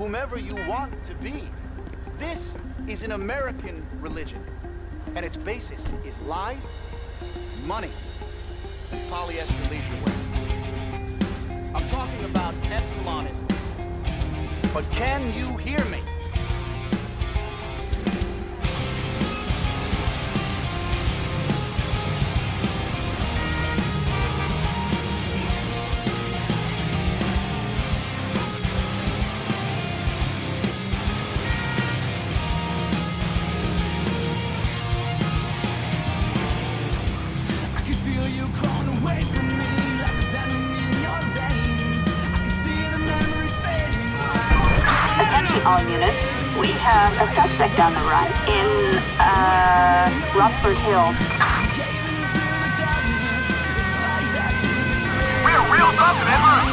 whomever you want to be. This is an American religion, and its basis is lies, money, and polyester leisure wear. I'm talking about Epsilonism. But can you hear me? Feel you crawling away from me like the venom in your veins. I can see the memories fading away. Attention all units. We have a suspect on the run in, uh, Rockford Hills. Caving into the darkness. It's like that you betray. We're reeled up and en route.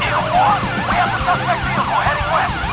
Eagle 4, we have the suspect vehicle heading west.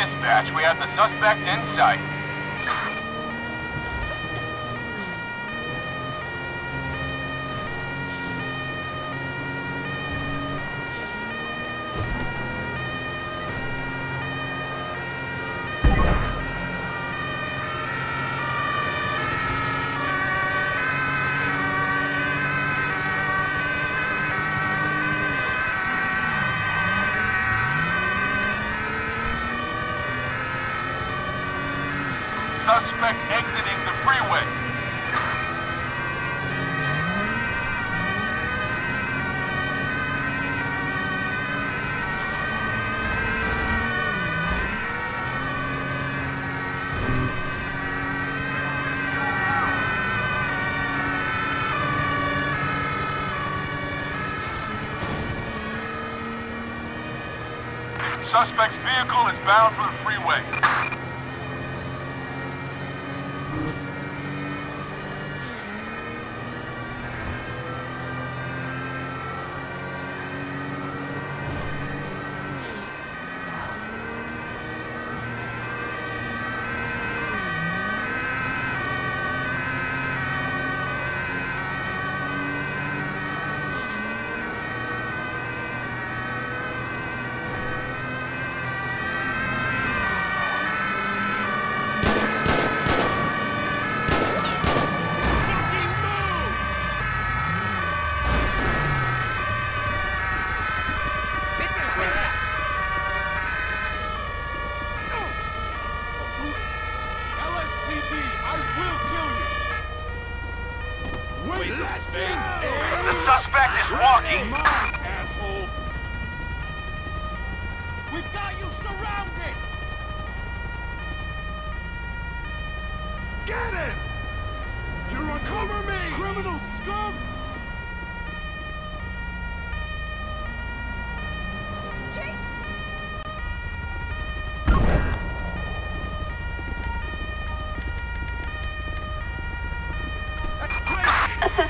Dispatch, we have the suspect in sight. Suspect exiting the freeway. Suspect's vehicle is bound The suspect is walking. Come on, asshole! We've got you surrounded! Get it! You're a cover me! Criminal scum!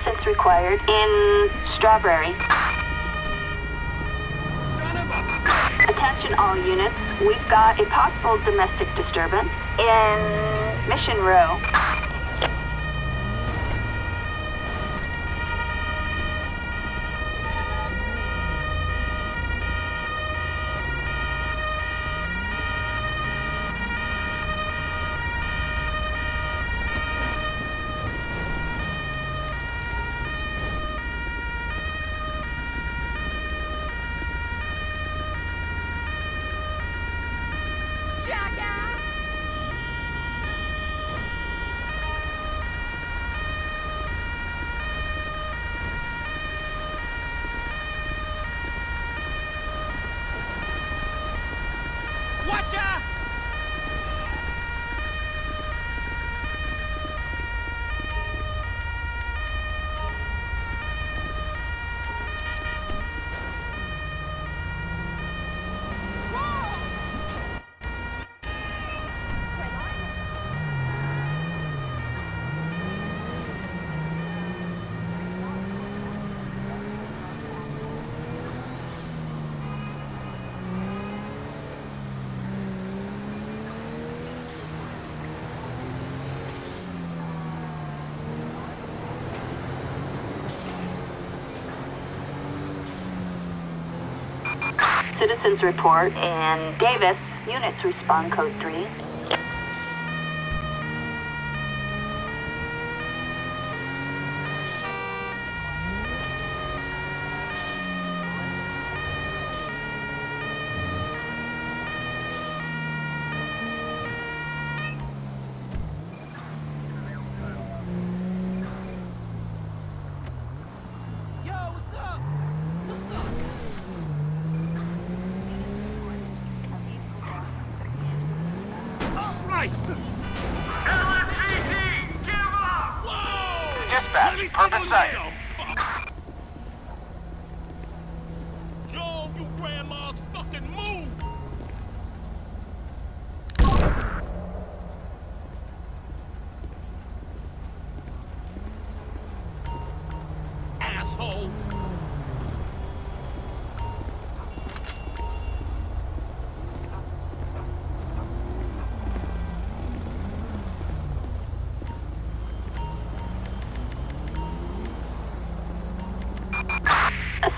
That's crazy! In Strawberry. Attention all units. We've got a possible domestic disturbance in Mission Row. Citizens report in Davis. Units respond code 3. Yo, what's up? What's up? Christ! LSPD, give up! Whoa! Dispatch, Let me see purpose what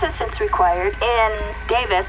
Assistance required in Davis.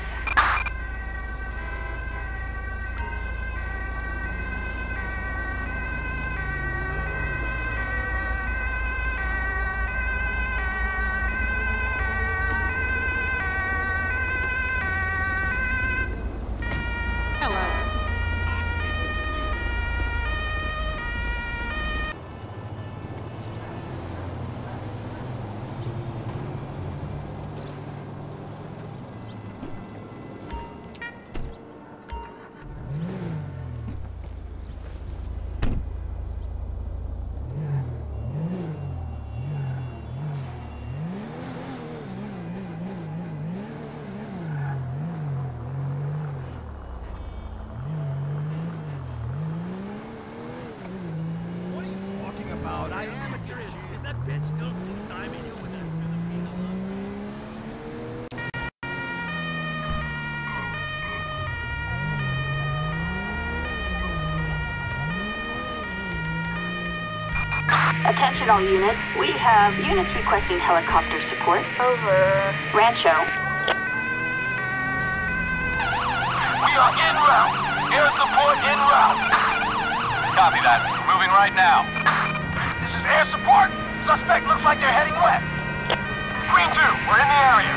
What are you talking about? I am a curious. Is that bitch still two-timing you with that Filipino love? Attention all units. We have units requesting helicopter support over Rancho. We are en route. Air support en route. Copy that. Moving right now. This is air support. Suspect looks like they're heading west. Green 2, we're in the area.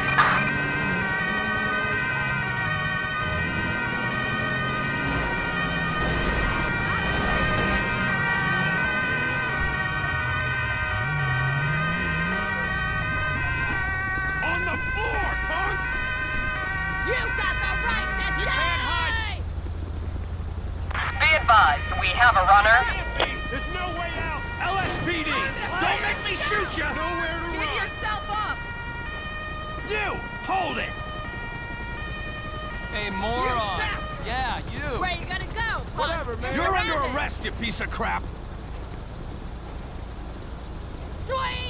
we have a runner. There's no way out! LSPD! Don't make me shoot you! Nowhere to run! Give yourself up! You! Hold it! Hey, moron! Yeah, you! Where you gotta go? Whatever, man! You're under arrest, you piece of crap! Sweet!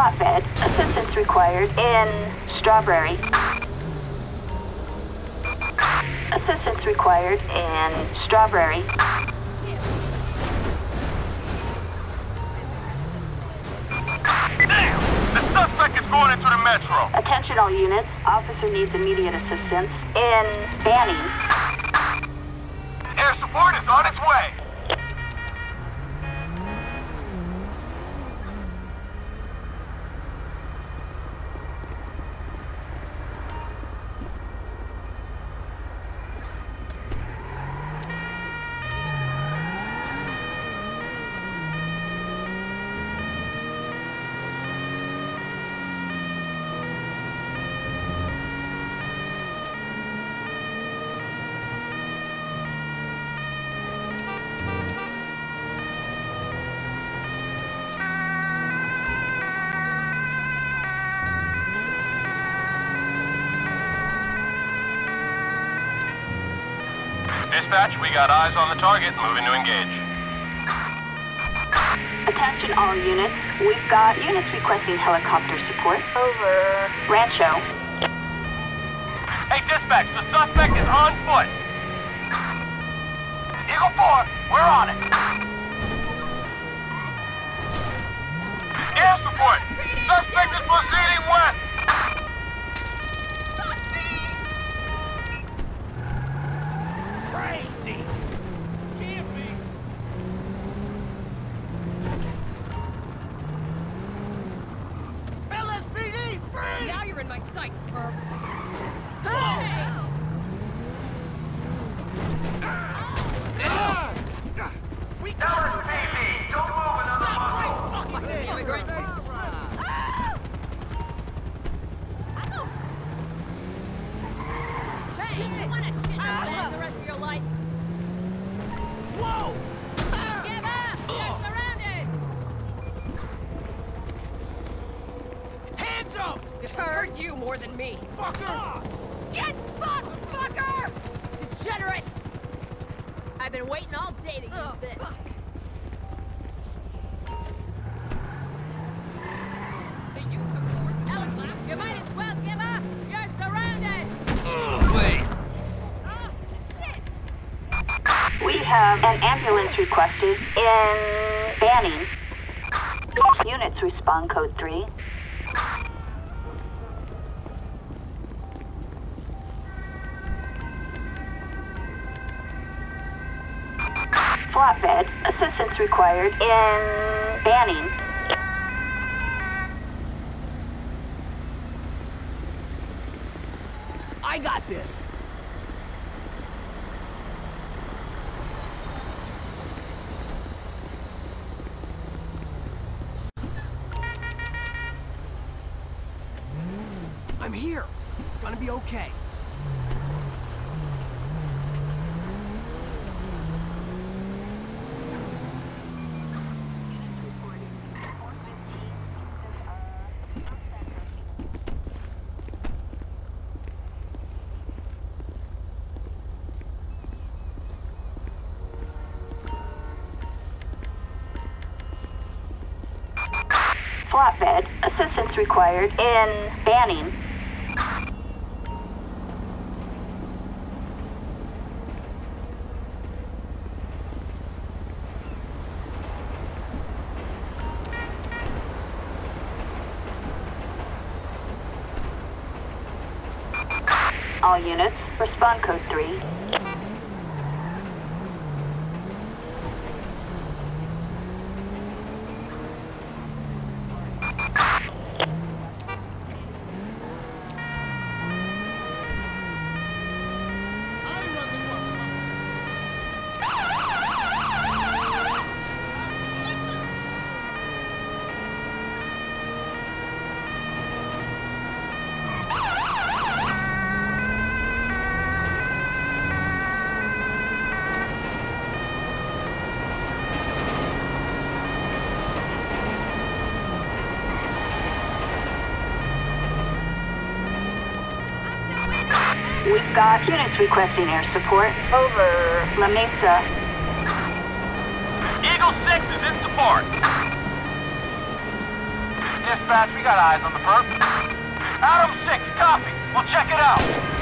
Flatbed. Assistance required in Strawberry. Assistance required in Strawberry. Damn! The suspect is going into the metro. Attention all units. Officer needs immediate assistance in Banning. Dispatch, we got eyes on the target, moving to engage. Attention all units. We've got units requesting helicopter support. Over. Rancho. Hey, dispatch, the suspect is on foot. Eagle 4, we're on it. Air support. Suspect is proceeding west. In my sights, perp. Ah! Ah! Ah! We got I've been waiting all day to use this. The use of force. Ellen, you might as well give up! You're surrounded! Wait! Oh, shit! We have an ambulance requested in Banning. Units respond code 3. Required in Banning. I got this! Flatbed. Assistance required in Banning. All units, respond code 3. Got units requesting air support. Over. La Mesa. Eagle 6 is in support. Dispatch, we got eyes on the perp. Adam 6, copy. We'll check it out.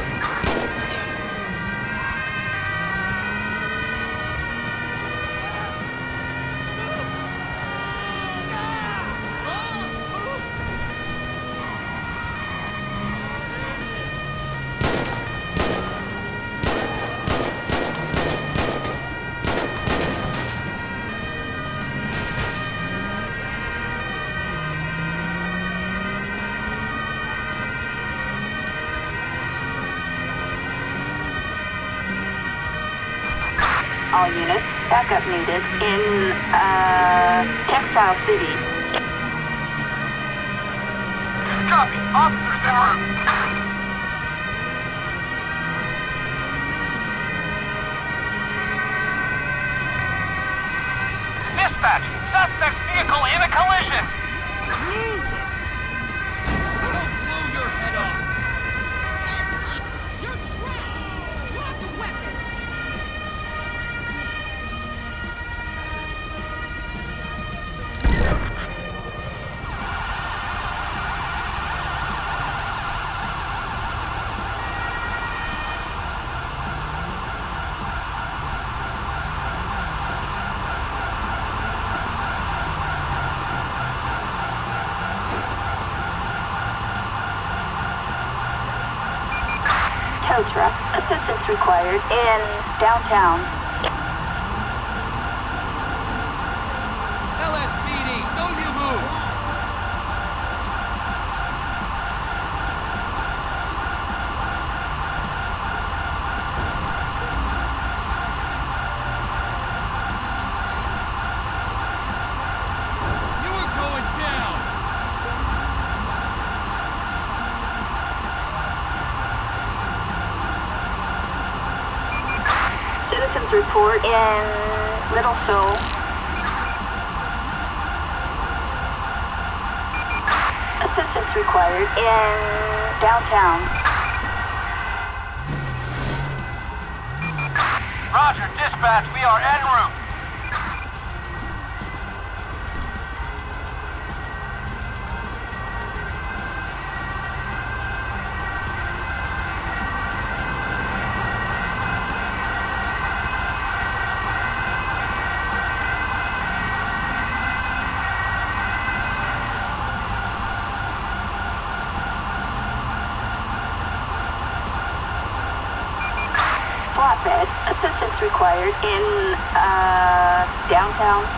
All units. Backup needed in, uh, Textile City. Copy. Officers en route. Dispatch, suspect vehicle in a collision. Assistance required in downtown. Citizens report in Little Seoul. Assistance required in downtown. Roger, dispatch, we are en route. Flatbed. Assistance in, uh, downtown.